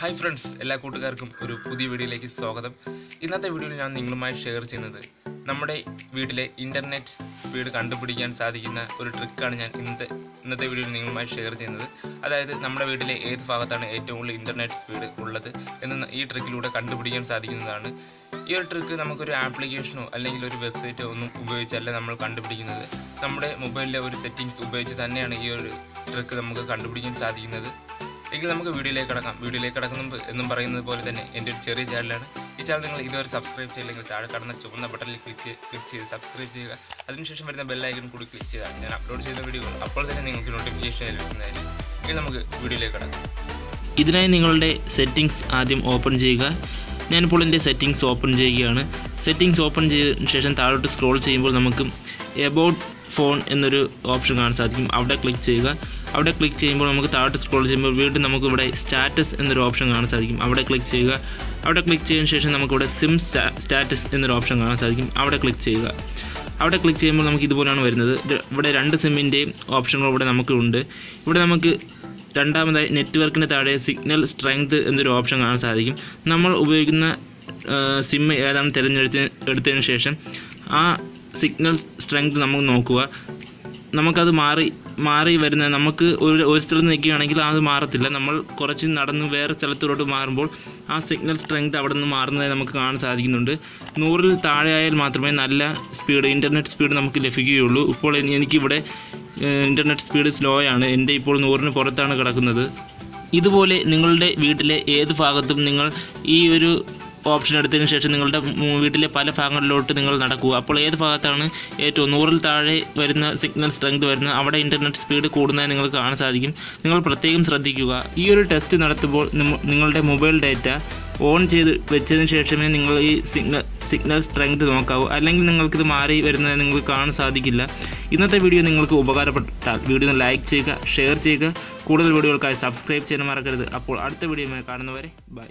Hi friends എല്ലാ കൂട്ടുകാർക്കും ഒരു പുതിയ വീഡിയോയിലേക്ക് സ്വാഗതം. ഇന്നത്തെ വീഡിയോയിൽ ഞാൻ നിങ്ങളുമായി ഷെയർ ചെയ്യുന്നത് നമ്മുടെ വീട്ടിലെ ഇന്റർനെറ്റ് സ്പീഡ് കണ്ടുപിടിക്കാൻ സാധിക്കുന്ന ഒരു ട്രിക്കാണ് ഞാൻ ഇന്നത്തെ ഇന്നത്തെ വീഡിയോയിൽ നിങ്ങളുമായി ഷെയർ ചെയ്യുന്നത്. അതായത് നമ്മുടെ വീട്ടിലെ ഏത് ഭാഗത്താണ് ഏറ്റവും കൂടുതൽ ഇന്റർനെറ്റ് സ്പീഡ് ഉള്ളത് എന്ന് ഈ ട്രിക്കിലൂടെ കണ്ടുപിടിക്കാൻ സാധിക്കുന്നതാണ്. ഈ ഒരു ട്രിക്ക് നമുക്കൊരു ആപ്ലിക്കേഷനോ അല്ലെങ്കിൽ ഒരു വെബ്സൈറ്റോ ഒന്നും ഉപയോഗിച്ചല്ല നമ്മൾ കണ്ടുപിടിക്കുന്നത്. നമ്മുടെ മൊബൈലിലെ ഒരു സെറ്റിങ്സ് ഉപയോഗിച്ച് തന്നെയാണ് ഈ ഒരു ട്രിക്ക് നമുക്ക് കണ്ടുപിടിക്കാൻ സാധിക്കുന്നത്. എങ്കിൽ നമുക്ക് വീഡിയോയിലേക്ക് കിടക്കാം. വീഡിയോയിലേക്ക് കിടക്കുന്ന എന്നും പറയുന്നത് പോലെ തന്നെ എന്റെ ഒരു ചെറിയ ചാനലാണ്. ഈ ചാനൽ നിങ്ങൾ ഇതുവരെ സബ്സ്ക്രൈബ് ചെയ്യില്ലെങ്കിൽ താഴെ കടന്ന ചുവന്ന ബട്ടണിൽ ക്ലിക്ക് ക്ലിക്ക് ചെയ്ത് സബ്സ്ക്രൈബ് ചെയ്യുക. അതിനുശേഷം വരുന്ന ബെല്ലൈക്കൺ കൂടി ക്ലിക്ക് ചെയ്താൽ ഞാൻ അപ്ലോഡ് ചെയ്യുന്ന വീഡിയോ അപ്പോൾ തന്നെ നിങ്ങൾക്ക് നോട്ടിഫിക്കേഷൻ ലഭിക്കുന്നതായിരിക്കും എങ്കിൽ നമുക്ക് വീഡിയോയിലേക്ക് കിടക്കാം. ഇതിനായി നിങ്ങളുടെ സെറ്റിങ്സ് ആദ്യം ഓപ്പൺ ചെയ്യുക. ഞാനിപ്പോൾ എന്റെ സെറ്റിങ്സ് ഓപ്പൺ ചെയ്യുകയാണ്. സെറ്റിങ്സ് ഓപ്പൺ ചെയ്തതിനു ശേഷം താഴോട്ട് സ്ക്രോൾ ചെയ്യുമ്പോൾ നമുക്ക് എബൌട്ട് ഫോൺ എന്നൊരു ഓപ്ഷൻ കാണാൻ സാധിക്കും. അവിടെ ക്ലിക്ക് ചെയ്യുക. അവിടെ ക്ലിക്ക് ചെയ്യുമ്പോൾ നമുക്ക് താഴോട്ട് സ്ക്രോൾ ചെയ്യുമ്പോൾ വീണ്ടും നമുക്ക് ഇവിടെ സ്റ്റാറ്റസ് എന്നൊരു ഓപ്ഷൻ കാണാൻ സാധിക്കും. അവിടെ ക്ലിക്ക് ചെയ്യുക. അവിടെ ക്ലിക്ക് ചെയ്തതിനു ശേഷം നമുക്കിവിടെ സിം സ്റ്റാറ്റസ് എന്നൊരു ഓപ്ഷൻ കാണാൻ സാധിക്കും. അവിടെ ക്ലിക്ക് ചെയ്യുക. അവിടെ ക്ലിക്ക് ചെയ്യുമ്പോൾ നമുക്ക് ഇതുപോലെയാണ് വരുന്നത്. ഇവിടെ രണ്ട് സിമ്മിന്റെയും ഓപ്ഷനുകൾ ഇവിടെ നമുക്കുണ്ട് ഇവിടെ നമുക്ക് രണ്ടാമതായി നെറ്റ്വർക്കിന് താഴെ സിഗ്നൽ സ്ട്രെങ്ത് എന്നൊരു ഓപ്ഷൻ കാണാൻ സാധിക്കും. നമ്മൾ ഉപയോഗിക്കുന്ന സിം ഏതാണ് തിരഞ്ഞെടുത്ത് എടുത്തതിന് ശേഷം ആ സിഗ്നൽ സ്ട്രെങ്ത് നമുക്ക് നോക്കുക. നമുക്കത് മാറി മാറി വരുന്ന നമുക്ക് ഒരു ഒരു സ്ഥലത്ത് നിൽക്കുകയാണെങ്കിൽ അത് മാറത്തില്ല. നമ്മൾ കുറച്ച് നടന്ന് വേറെ സ്ഥലത്തോട്ട് മാറുമ്പോൾ ആ സിഗ്നൽ സ്ട്രെങ്ത് അവിടെ നിന്ന് മാറുന്നതായി നമുക്ക് കാണാൻ സാധിക്കുന്നുണ്ട്. നൂറിൽ താഴെ ആയാൽ മാത്രമേ നല്ല സ്പീഡ് ഇന്റർനെറ്റ് സ്പീഡ് നമുക്ക് ലഭിക്കുകയുള്ളൂ. ഇപ്പോൾ എനി- എനിക്കിവിടെ ഇന്റർനെറ്റ് സ്പീഡ് സ്ലോ ആണ്. എന്റെ ഇപ്പോൾ നൂറിന് പുറത്താണ് കിടക്കുന്നത്. ഇതുപോലെ നിങ്ങളുടെ വീട്ടിലെ ഏത് ഭാഗത്തും നിങ്ങൾ ഈ ഒരു ഓപ്ഷൻ എടുത്തതിന് ശേഷം നിങ്ങളുടെ വീട്ടിലെ പല ഭാഗങ്ങളിലോട്ട് നിങ്ങൾ നടക്കുക. അപ്പോൾ ഏത് ഭാഗത്താണ് ഏറ്റവും നൂറിൽ താഴെ വരുന്ന സിഗ്നൽ സ്ട്രെങ്ത് വരുന്ന അവിടെ ഇന്റർനെറ്റ് സ്പീഡ് കൂടുന്നതായി നിങ്ങൾക്ക് കാണാൻ സാധിക്കും. നിങ്ങൾ പ്രത്യേകം ശ്രദ്ധിക്കുക. ഈ ഒരു ടെസ്റ്റ് നടത്തുമ്പോൾ നിങ്ങളുടെ മൊബൈൽ ഡാറ്റ ഓൺ ചെയ്ത് വെച്ചതിന് ശേഷമേ നിങ്ങൾ ഈ സിഗ്നൽ സിഗ്നൽ സ്ട്രെങ്ത് നോക്കാവൂ. അല്ലെങ്കിൽ നിങ്ങൾക്കിത് മാറി വരുന്നത് നിങ്ങൾക്ക് കാണാൻ സാധിക്കില്ല. ഇന്നത്തെ വീഡിയോ നിങ്ങൾക്ക് ഉപകാരപ്പെട്ടാൽ വീഡിയോ ലൈക്ക് ചെയ്യുക ഷെയർ ചെയ്യുക. കൂടുതൽ വീഡിയോകൾക്കായി സബ്സ്ക്രൈബ് ചെയ്യാൻ മറക്കരുത്. അപ്പോൾ അടുത്ത വീഡിയോ കാണുന്നവരെ ബൈ